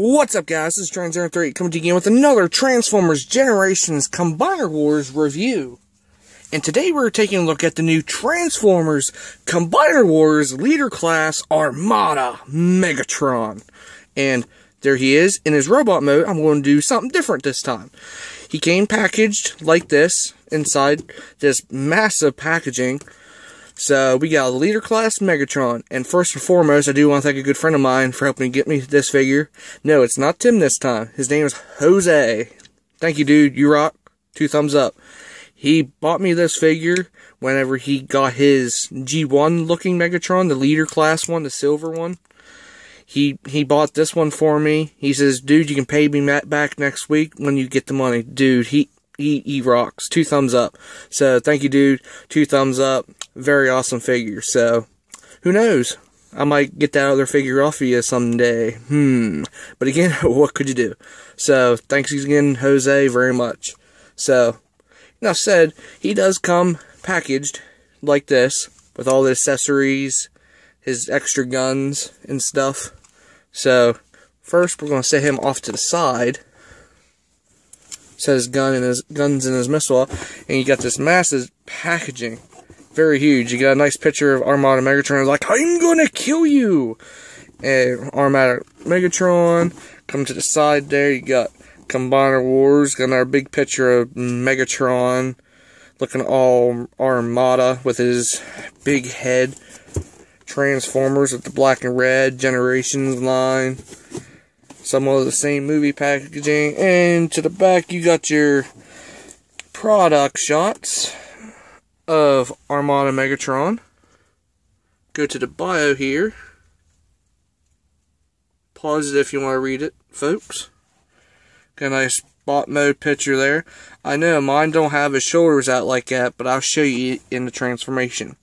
What's up guys, this is Trans03 coming to you again with another Transformers Generations Combiner Wars review. And today we're taking a look at the new Transformers Combiner Wars Leader Class Armada Megatron. And there he is in his robot mode. I'm going to do something different this time. He came packaged like this inside this massive packaging so we got a leader class Megatron, and first and foremost, I do want to thank a good friend of mine for helping get me this figure. No, it's not Tim this time. His name is Jose. Thank you, dude. You rock. Two thumbs up. He bought me this figure whenever he got his G1 looking Megatron, the leader class one, the silver one. He he bought this one for me. He says, "Dude, you can pay me back next week when you get the money." Dude, he he rocks. Two thumbs up. So thank you, dude. Two thumbs up very awesome figure. So, who knows? I might get that other figure off of you someday. Hmm. But again, what could you do? So, thanks again, Jose, very much. So, now said, he does come packaged like this with all the accessories, his extra guns and stuff. So, first we're going to set him off to the side. Set his gun and his guns and his missile, and you got this massive packaging very huge. You got a nice picture of Armada Megatron. Like, I'm gonna kill you! And Armada Megatron. Come to the side there. You got Combiner Wars. Got our big picture of Megatron. Looking all Armada with his big head. Transformers with the black and red Generations line. Some of the same movie packaging. And to the back, you got your product shots of Armada Megatron. Go to the bio here. Pause it if you want to read it, folks. Got a nice bot mode picture there. I know mine don't have his shoulders out like that, but I'll show you in the transformation.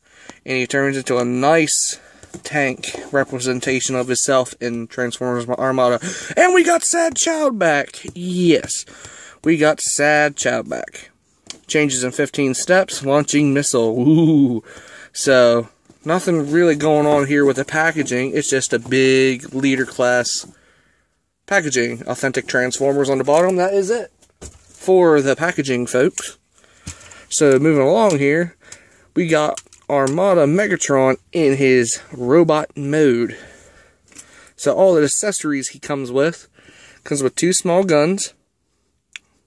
And he turns into a nice tank representation of himself in Transformers Armada. And we got Sad Child back. Yes, we got Sad Child back changes in 15 steps, launching missile. Ooh. So, nothing really going on here with the packaging. It's just a big leader class packaging. Authentic Transformers on the bottom. That is it for the packaging, folks. So, moving along here, we got Armada Megatron in his robot mode. So, all the accessories he comes with comes with two small guns,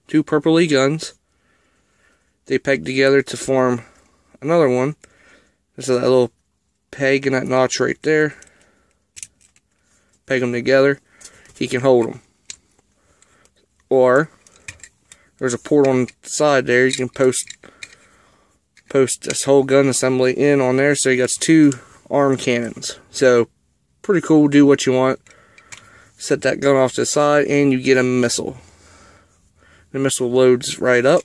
two purpley guns, they peg together to form another one. There's that little peg and that notch right there. Peg them together. He can hold them. Or there's a port on the side there. You can post post this whole gun assembly in on there. So you got two arm cannons. So pretty cool. Do what you want. Set that gun off to the side and you get a missile. The missile loads right up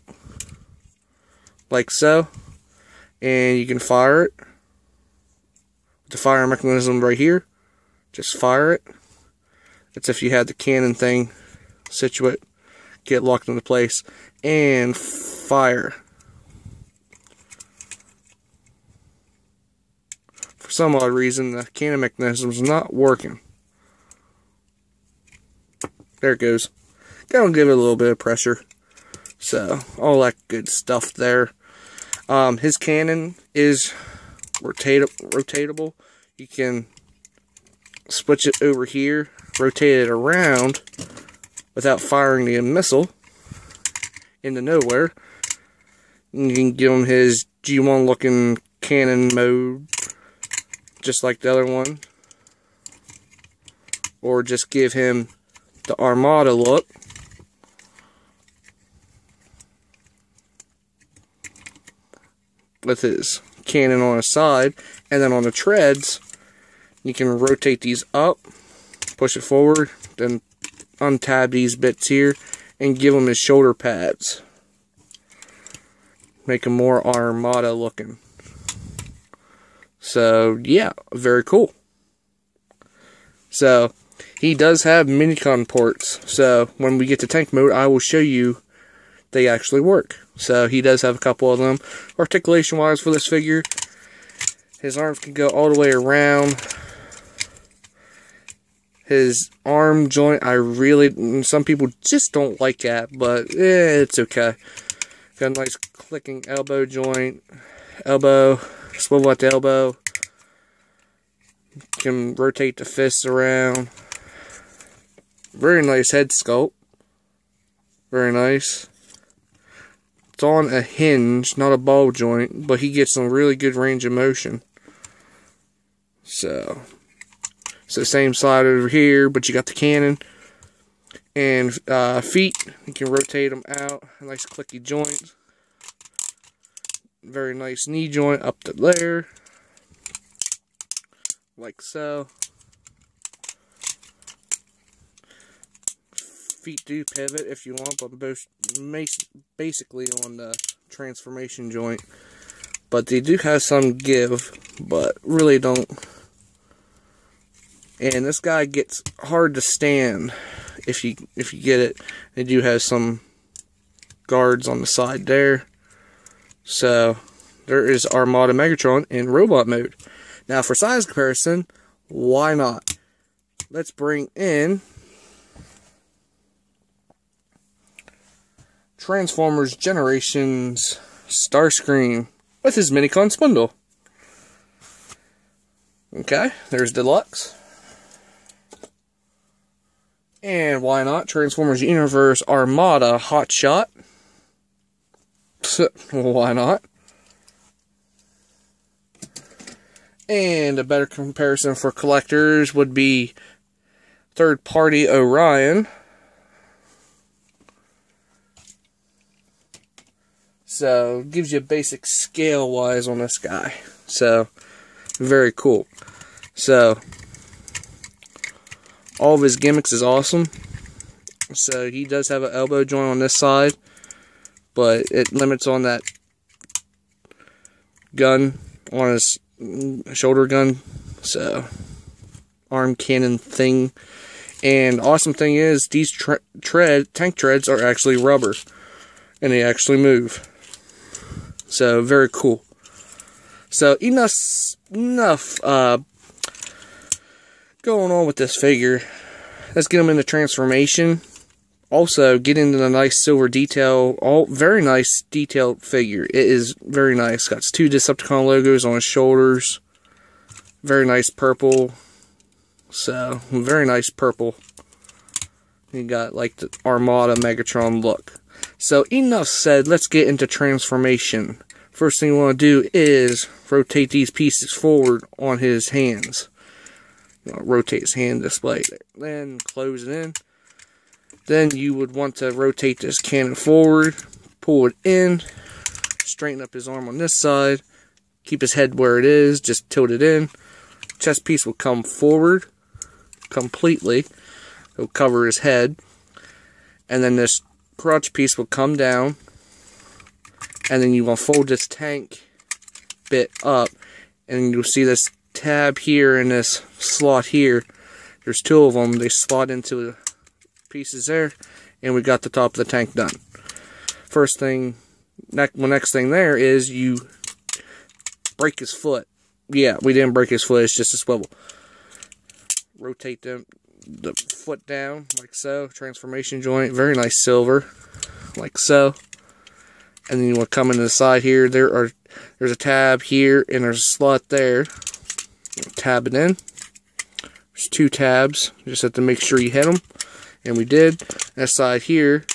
like so. And you can fire it. The fire mechanism right here. Just fire it. It's if you had the cannon thing situate, get locked into place, and fire. Some odd reason, the cannon mechanism is not working. There it goes. Gotta give it a little bit of pressure. So, all that good stuff there. Um, his cannon is rotatable. You can switch it over here, rotate it around without firing the missile into nowhere. And you can give him his G1 looking cannon mode, just like the other one. Or just give him the Armada look. with his cannon on his side, and then on the treads, you can rotate these up, push it forward, then untab these bits here, and give him his shoulder pads. Make him more Armada looking. So, yeah, very cool. So, he does have minicon ports. So, when we get to tank mode, I will show you they actually work. So he does have a couple of them. Articulation wise for this figure, his arms can go all the way around. His arm joint, I really, some people just don't like that, but eh, it's okay. Got a nice clicking elbow joint, elbow, swivel at the elbow. Can rotate the fists around. Very nice head sculpt. Very nice. It's on a hinge, not a ball joint, but he gets some really good range of motion. So, it's the same side over here, but you got the cannon. And uh, feet, you can rotate them out. Nice clicky joint. Very nice knee joint up to there. Like so. feet do pivot if you want, but both basically on the transformation joint. But they do have some give, but really don't. And this guy gets hard to stand if you if you get it. They do have some guards on the side there. So there is Armada Megatron in robot mode. Now for size comparison, why not? Let's bring in Transformers Generations Starscream with his Minicon Swindle. Okay, there's Deluxe. And why not? Transformers Universe Armada Hotshot. why not? And a better comparison for collectors would be third party Orion. So, gives you a basic scale wise on this guy. So, very cool. So, all of his gimmicks is awesome. So, he does have an elbow joint on this side, but it limits on that gun on his shoulder gun. So, arm cannon thing. And awesome thing is, these tread tank treads are actually rubber, and they actually move. So very cool. So enough enough uh, going on with this figure. Let's get him into transformation. Also, get into the nice silver detail. All very nice detailed figure. It is very nice. Got two Decepticon logos on his shoulders. Very nice purple. So, very nice purple. You got like the Armada Megatron look. So enough said, let's get into transformation. First thing you want to do is rotate these pieces forward on his hands. You know, rotate his hand display. Then close it in. Then you would want to rotate this cannon forward, pull it in, straighten up his arm on this side, keep his head where it is, just tilt it in. Chest piece will come forward completely. It'll cover his head. And then this crotch piece will come down and then you will fold this tank bit up and you'll see this tab here and this slot here there's two of them they slot into pieces there and we got the top of the tank done first thing next, the next thing there is you break his foot yeah we didn't break his foot it's just a swivel rotate them the foot down like so. Transformation joint, very nice silver, like so. And then you want to come into the side here. There are there's a tab here and there's a slot there. Tab it in. There's two tabs. Just have to make sure you hit them, and we did. That side here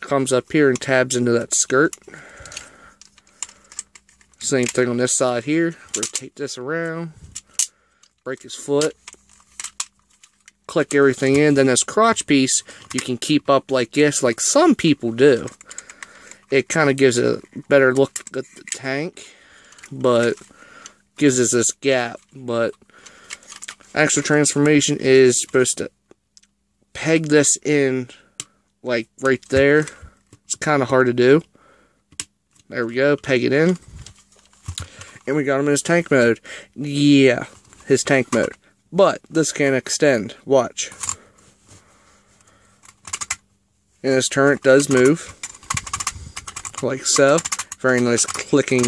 comes up here and tabs into that skirt. Same thing on this side here. Rotate this around. Break his foot click everything in. Then this crotch piece, you can keep up like this, like some people do. It kind of gives a better look at the tank, but gives us this gap. But actual transformation is supposed to peg this in, like right there. It's kind of hard to do. There we go, peg it in. And we got him in his tank mode. Yeah, his tank mode. But this can extend. Watch. And this turret does move. Like so. Very nice clicking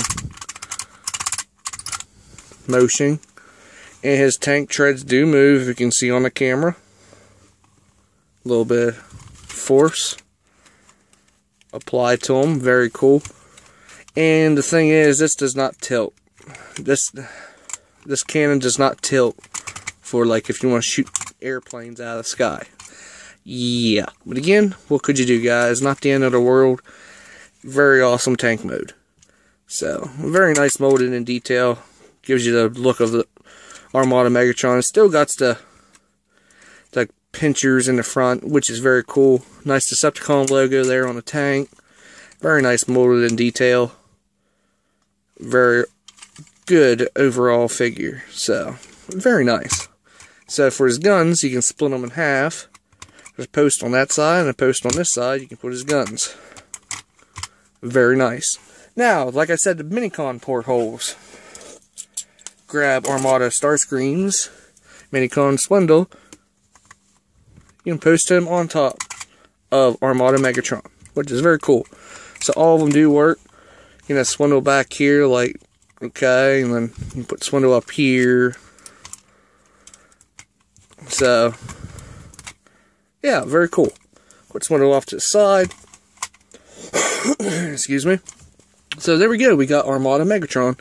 motion. And his tank treads do move, if you can see on the camera. A little bit force applied to them. Very cool. And the thing is, this does not tilt. This this cannon does not tilt for like if you want to shoot airplanes out of the sky. Yeah. But again, what could you do, guys? Not the end of the world. Very awesome tank mode. So, very nice molded in detail. Gives you the look of the Armada Megatron. Still got the, the pinchers in the front, which is very cool. Nice Decepticon logo there on the tank. Very nice molded in detail. Very good overall figure. So, very nice. So for his guns, you can split them in half. There's a post on that side and a post on this side. You can put his guns. Very nice. Now, like I said, the Minicon portholes. Grab Armada Starscreams, Minicon Swindle. You can post him on top of Armada Megatron, which is very cool. So all of them do work. You know, Swindle back here, like, okay, and then you put Swindle up here. So, yeah, very cool. Put Swindle off to the side. Excuse me. So there we go. We got Armada Megatron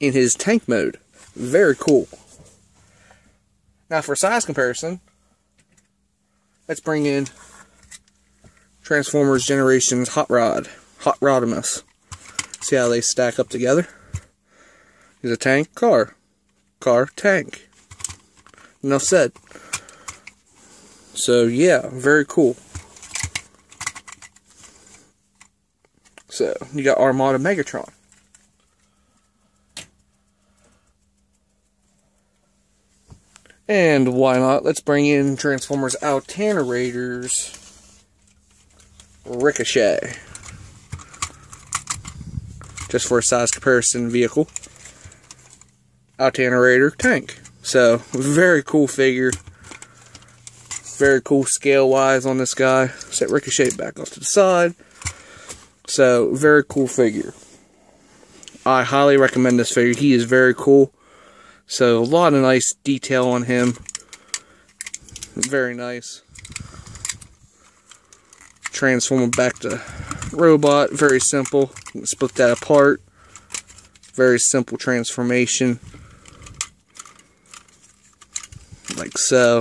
in his tank mode. Very cool. Now for size comparison, let's bring in Transformers Generations Hot Rod. Hot Rodimus. See how they stack up together? Here's a tank, car. Car, tank. Enough said. So yeah, very cool. So you got Armada Megatron. And why not? Let's bring in Transformers Raiders Ricochet. Just for a size comparison vehicle. Raider tank. So, very cool figure. Very cool scale-wise on this guy. Set Ricochet back off to the side. So, very cool figure. I highly recommend this figure. He is very cool. So, a lot of nice detail on him. Very nice. Transform him back to robot. Very simple. Split that apart. Very simple transformation. Like so.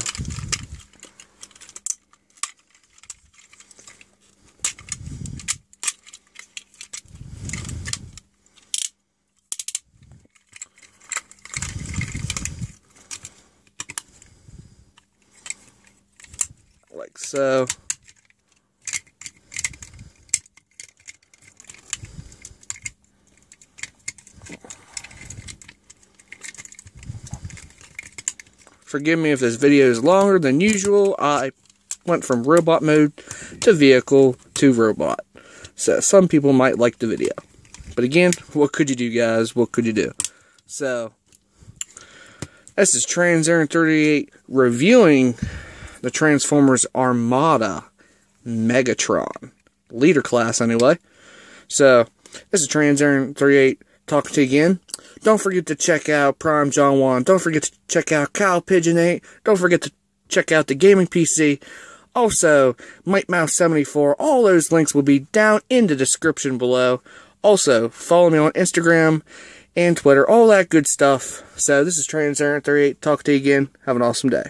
like so. Forgive me if this video is longer than usual. I went from robot mode to vehicle to robot. So some people might like the video. But again, what could you do, guys? What could you do? So, this is Transaaron 38 reviewing the Transformers Armada Megatron. Leader class, anyway. So, this is Transaaron 38 talking to you again. Don't forget to check out Prime John 1. Don't forget to check out Kyle Pigeon 8. Don't forget to check out the Gaming PC. Also, Mike Mouse 74. All those links will be down in the description below. Also, follow me on Instagram and Twitter. All that good stuff. So, this is Transaaron 38. Talk to you again. Have an awesome day.